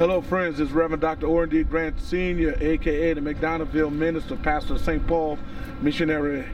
Hello, friends. It's Reverend Dr. Orin D. Grant Sr., aka the McDonoghville Minister, Pastor of St. Paul Missionary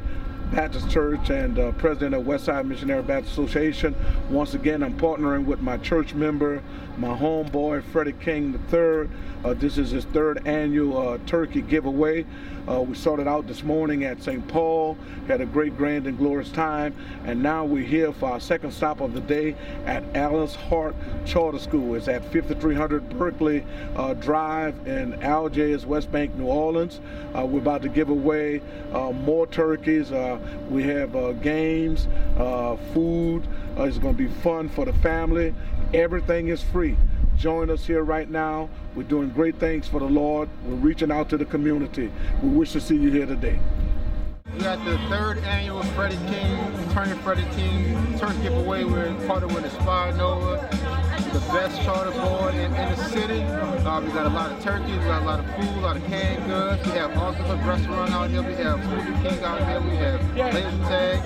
Baptist Church and uh, president of Westside Missionary Baptist Association. Once again, I'm partnering with my church member, my homeboy, Freddie King III. Uh, this is his third annual uh, turkey giveaway. Uh, we started out this morning at St. Paul, had a great, grand, and glorious time, and now we're here for our second stop of the day at Alice Harte Charter School. It's at 5300 Berkeley uh, Drive in Algiers, West Bank, New Orleans. Uh, we're about to give away uh, more turkeys. Uh, we have uh, games, uh, food. it's going to be fun for the family. Everything is free join us here right now. We're doing great things for the Lord. We're reaching out to the community. We wish to see you here today. We got the third annual Freddie King, Attorney Freddie King turkey giveaway. We're partnered with Inspire NOLA, the best charter board in, in the city. Uh, we got a lot of turkeys, we got a lot of food, a lot of canned goods. We have Octopus Restaurant out here. We have Foodie King out here. We have laser tag,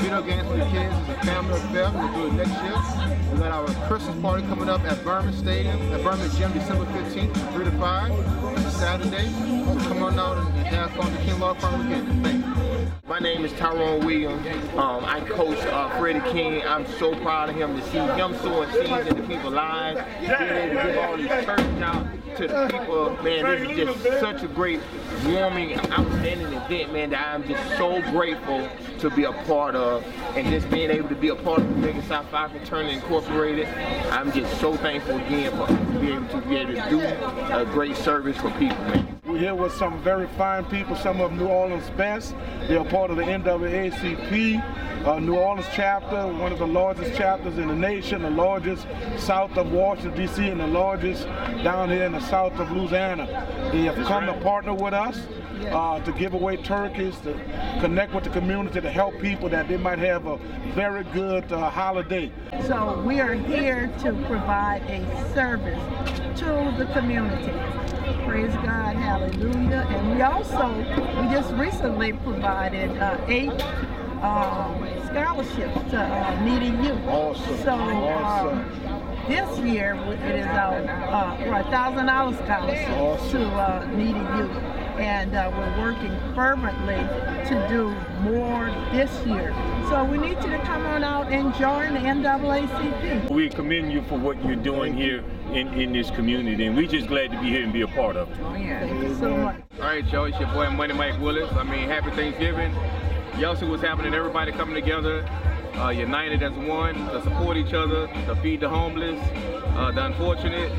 video games for the kids. It's a family affair. We'll do it next year. We got our Christmas party coming up at Behrman Stadium, at Behrman Gym, December 15th, from 3 to 5, Saturday. So come on out and have fun the King Law Firm again. Thank you. My name is Tyrone Williams. Um, I coach uh, Freddie King. I'm so proud of him to see him sowing seeds into people's lives, being able to give all these churches out to the people. Man, this is just such a great, warming, outstanding event, man, that I'm just so grateful to be a part of. And just being able to be a part of the Biggest South African Turner Incorporated, I'm just so thankful again for being able to be able to do a great service for people, man. We're here with some very fine people, some of New Orleans best. They're part of the NAACP. Uh, New Orleans chapter, one of the largest chapters in the nation, the largest south of Washington, D.C., and the largest down here in the south of Louisiana. They have come to partner with us uh, to give away turkeys, to connect with the community, to help people that they might have a very good uh, holiday. So we are here to provide a service to the community. Praise God, hallelujah. And we also, we just recently provided uh, eight um, scholarships to uh, needy youth. Awesome. So awesome. Um, this year it is our uh, for a thousand dollar scholarship awesome. to uh, needy youth, and uh, we're working fervently to do more this year. So we need you to come on out and join the NAACP. We commend you for what you're doing here in, in this community, and we're just glad to be here and be a part of it. Oh, yeah. Thank you so much. All right, Joe, it's your boy Money Mike Willis. I mean, happy Thanksgiving y'all see what's happening. Everybody coming together, uh, united as one to support each other, to feed the homeless, uh, the unfortunate.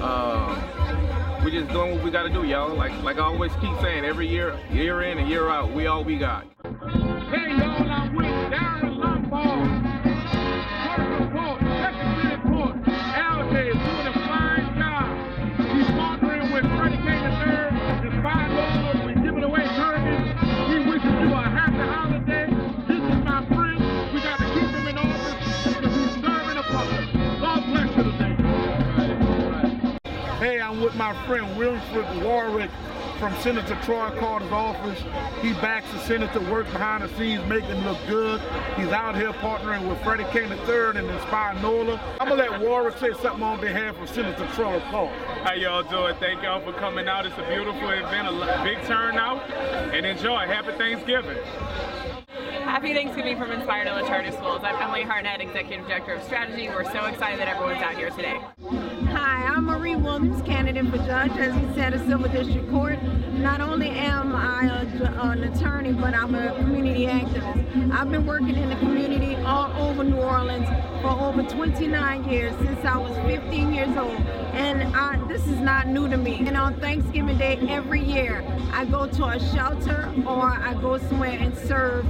Uh, we just doing what we got to do, y'all. Like like I always keep saying, every year, year in and year out, we all we got. Hey, y'all, I'm with Darren Lombard. With my friend Wilfred Warwick from Senator Troy Carter's office. He backs the senator, work behind the scenes, making him look good. He's out here partnering with Freddie King III and Inspire NOLA. I'm gonna let Warwick say something on behalf of Senator Troy Carter. How y'all doing? Thank y'all for coming out. It's a beautiful event, a big turnout, and enjoy. Happy Thanksgiving. Happy Thanksgiving from Inspire NOLA Charter Schools. I'm Emily Hartnett, Executive Director of Strategy. We're so excited that everyone's out here today. Marie Williams, candidate for judge, as you said, at Civil District Court. Not only am I a, an attorney, but I'm a community activist. I've been working in the community all over New Orleans for over 29 years, since I was 15 years old. And I, this is not new to me. And on Thanksgiving Day every year, I go to a shelter or I go somewhere and serve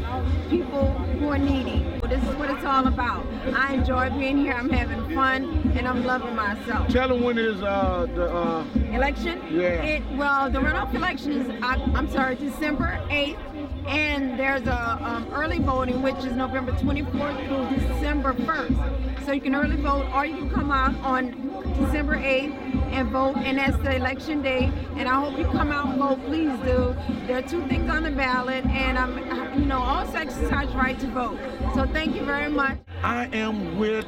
people who are needy. This is what it's all about. I enjoy being here. I'm having fun and I'm loving myself. Tell them when is uh, the uh... election? Yeah. It, well, the runoff election is I, I'm sorry, December 8th, and there's a um, early voting which is November 24th through December 1st. So you can early vote or you can come out on December 8th and vote, and that's the election day. And I hope you come out and vote. Please do. There are two things on the ballot, and I'm, you know, also exercise right to vote. So thank you very much. I am with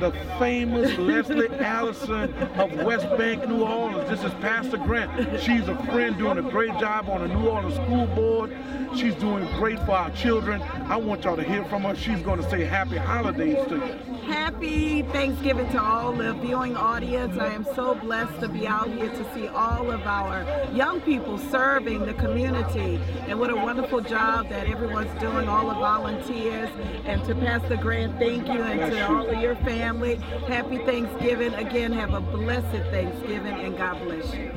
the famous Leslie Ellison of West Bank, New Orleans. This is Pastor Grant. She's a friend doing a great job on the New Orleans School Board. She's doing great for our children. I want y'all to hear from her. She's going to say happy holidays to you. Happy Thanksgiving to all the viewing audience. I am so blessed to be out here to see all of our young people serving the community. And what a wonderful job that everyone's doing, all the volunteers. And to Pastor Grant, thank you. And to all of your family, happy Thanksgiving. Again, have a blessed Thanksgiving and God bless you.